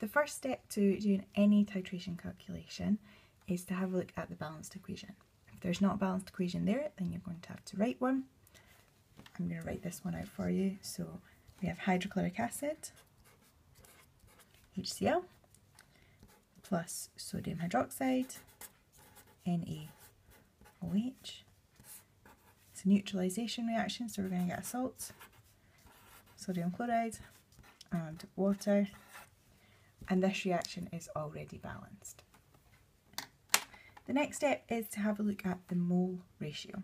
the first step to doing any titration calculation is to have a look at the balanced equation. If there's not a balanced equation there, then you're going to have to write one. I'm going to write this one out for you. So we have hydrochloric acid, HCl, plus sodium hydroxide, NaOH. It's a neutralization reaction, so we're going to get a salt, sodium chloride, and water. And this reaction is already balanced. The next step is to have a look at the mole ratio.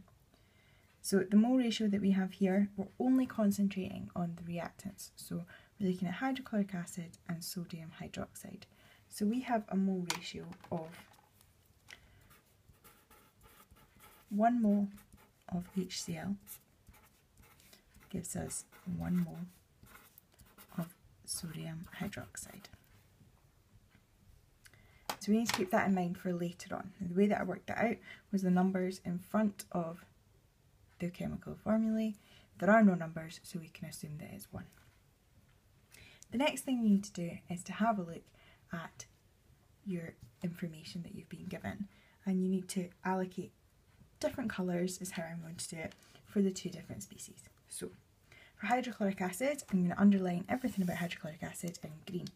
So the mole ratio that we have here, we're only concentrating on the reactants. So we're looking at hydrochloric acid and sodium hydroxide. So we have a mole ratio of 1 mole of HCl gives us 1 mole of sodium hydroxide. So we need to keep that in mind for later on. the way that I worked it out was the numbers in front of the chemical formulae. There are no numbers, so we can assume that it's 1. The next thing you need to do is to have a look at your information that you've been given and you need to allocate different colours is how I'm going to do it for the two different species. So for hydrochloric acid, I'm going to underline everything about hydrochloric acid in green.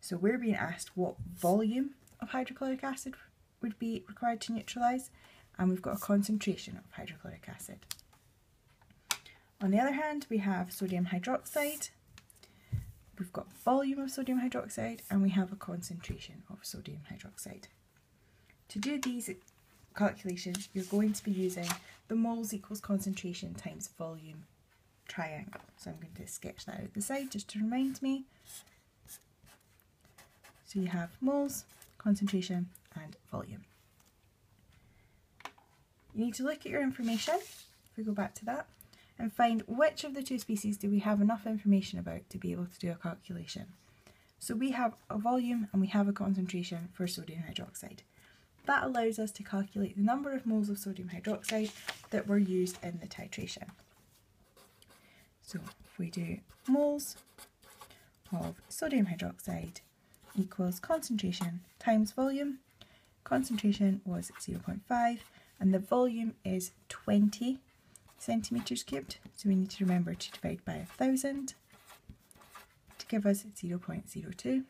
So we're being asked what volume of hydrochloric acid would be required to neutralise and we've got a concentration of hydrochloric acid. On the other hand, we have sodium hydroxide, we've got volume of sodium hydroxide, and we have a concentration of sodium hydroxide. To do these calculations, you're going to be using the moles equals concentration times volume triangle. So I'm going to sketch that out the side just to remind me. So you have moles, concentration and volume. You need to look at your information, if we go back to that, and find which of the two species do we have enough information about to be able to do a calculation. So we have a volume and we have a concentration for sodium hydroxide. That allows us to calculate the number of moles of sodium hydroxide that were used in the titration. So if we do moles of sodium hydroxide equals concentration times volume, concentration was 0.5 and the volume is 20 centimetres cubed. So we need to remember to divide by a thousand to give us 0.02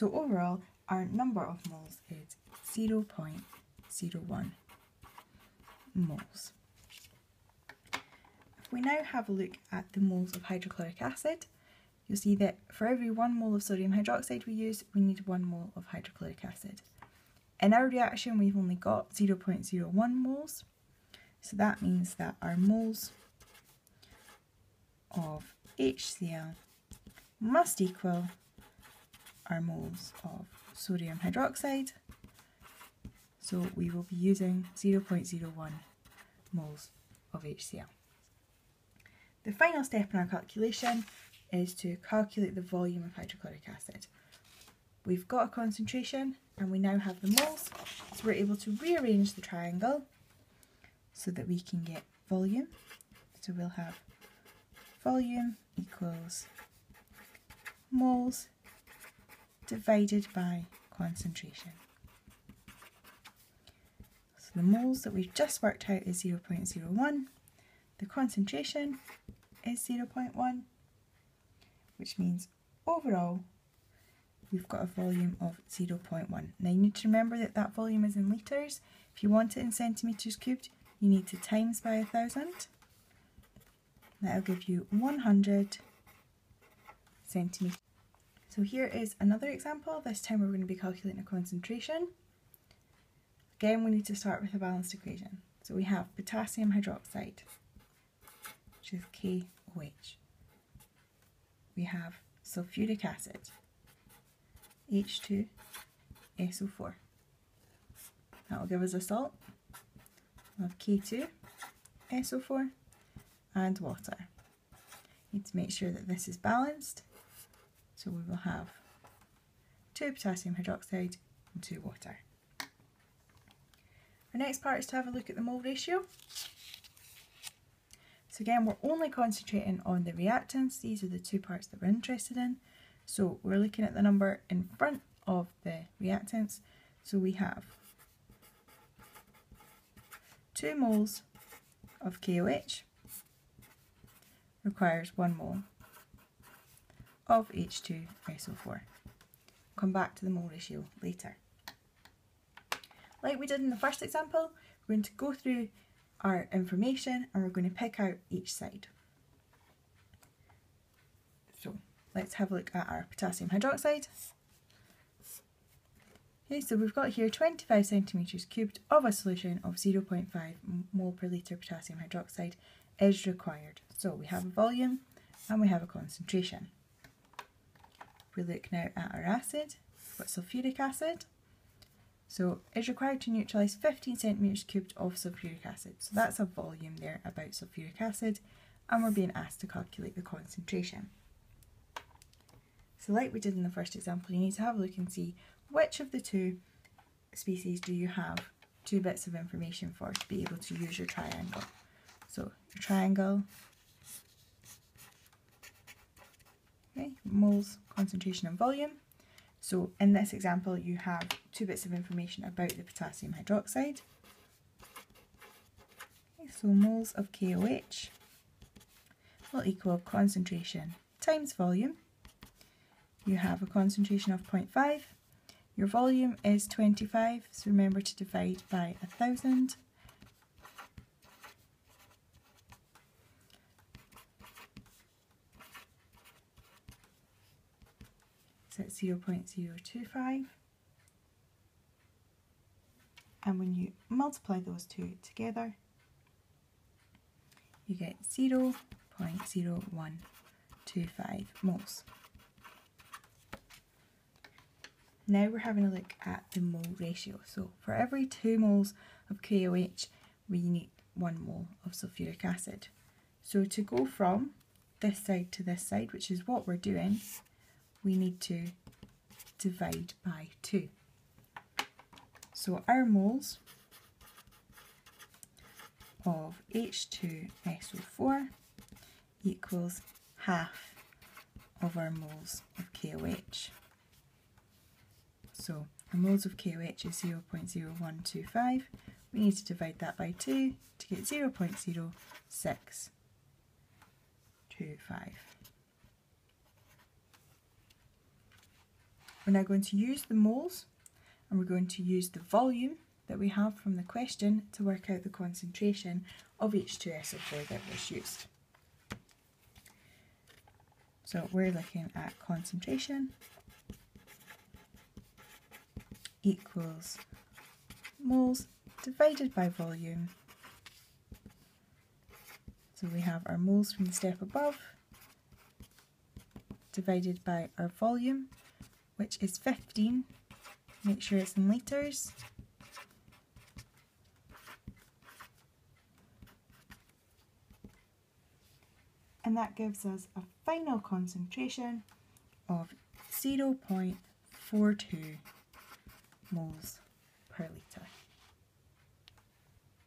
so overall our number of moles is 0.01 moles. If we now have a look at the moles of hydrochloric acid, you'll see that for every one mole of sodium hydroxide we use, we need one mole of hydrochloric acid. In our reaction, we've only got 0.01 moles, so that means that our moles of HCl must equal our moles of sodium hydroxide. So we will be using 0.01 moles of HCl. The final step in our calculation is to calculate the volume of hydrochloric acid. We've got a concentration and we now have the moles, so we're able to rearrange the triangle so that we can get volume. So we'll have volume equals moles divided by concentration. So the moles that we've just worked out is 0.01, the concentration is 0.1, which means overall we've got a volume of 0.1. Now you need to remember that that volume is in litres. If you want it in centimetres cubed, you need to times by a thousand. That'll give you 100 centimetres. So here is another example. This time we're going to be calculating a concentration. Again, we need to start with a balanced equation. So we have potassium hydroxide, which is KOH. We have sulfuric acid, H2SO4. That will give us a salt. we have K2SO4 and water. Need to make sure that this is balanced so we will have 2 potassium hydroxide and 2 water. Our next part is to have a look at the mole ratio. So again, we're only concentrating on the reactants. These are the two parts that we're interested in. So we're looking at the number in front of the reactants. So we have 2 moles of KOH requires 1 mole of H2SO4. Come back to the mole ratio later. Like we did in the first example, we're going to go through our information and we're going to pick out each side. So let's have a look at our potassium hydroxide. Okay, so we've got here 25 centimetres cubed of a solution of 0.5 mole per litre potassium hydroxide is required. So we have a volume and we have a concentration. We look now at our acid, we've got sulfuric acid. So it's required to neutralise 15 centimetres cubed of sulfuric acid. So that's a volume there about sulfuric acid and we're being asked to calculate the concentration. So like we did in the first example, you need to have a look and see which of the two species do you have two bits of information for to be able to use your triangle. So your triangle, okay, moles, concentration and volume. So in this example you have two bits of information about the potassium hydroxide. So moles of KOH will equal concentration times volume. You have a concentration of 0.5 your volume is 25, so remember to divide by a thousand. So it's 0 0.025. And when you multiply those two together, you get 0 0.0125 moles. Now we're having a look at the mole ratio. So for every 2 moles of KOH, we need 1 mole of sulfuric acid. So to go from this side to this side, which is what we're doing, we need to divide by 2. So our moles of H2SO4 equals half of our moles of KOH. So our moles of KOH is 0 0.0125. We need to divide that by 2 to get 0 0.0625. We're now going to use the moles and we're going to use the volume that we have from the question to work out the concentration of H2SO4 that was used. So we're looking at concentration equals moles divided by volume. So we have our moles from the step above divided by our volume, which is 15. Make sure it's in litres. And that gives us a final concentration of 0.42 moles per litre.